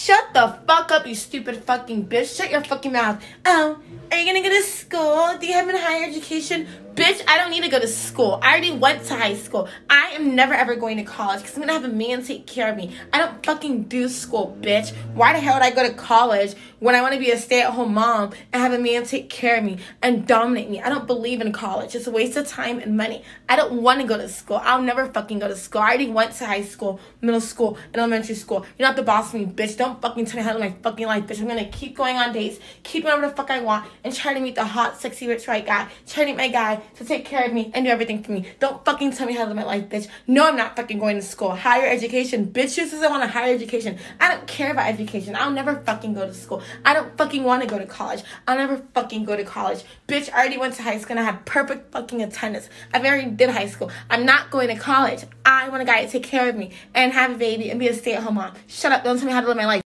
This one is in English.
Shut the fuck up, you stupid fucking bitch. Shut your fucking mouth. Oh, are you gonna go to school? Do you have a higher education? Bitch, I don't need to go to school. I already went to high school. I am never ever going to college because I'm gonna have a man take care of me. I don't fucking do school, bitch. Why the hell would I go to college when I wanna be a stay at home mom and have a man take care of me and dominate me? I don't believe in college. It's a waste of time and money. I don't wanna go to school. I'll never fucking go to school. I already went to high school, middle school, and elementary school. You're not the boss of me, bitch. Don't fucking tell me how to live my fucking life, bitch. I'm gonna keep going on dates, keep whatever the fuck I want, and try to meet the hot, sexy, rich, white guy. Try to meet my guy to take care of me and do everything for me. Don't fucking tell me how to live my life, bitch. No, I'm not fucking going to school. Higher education. Bitch who says I want a higher education. I don't care about education. I'll never fucking go to school. I don't fucking want to go to college. I'll never fucking go to college. Bitch, I already went to high school and I had perfect fucking attendance. I've already did high school. I'm not going to college. I want a guy to take care of me and have a baby and be a stay-at-home mom. Shut up. Don't tell me how to live my life.